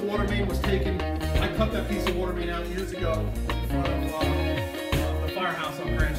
the water main was taken. I cut that piece of water main out years ago from uh, uh, the firehouse on Grand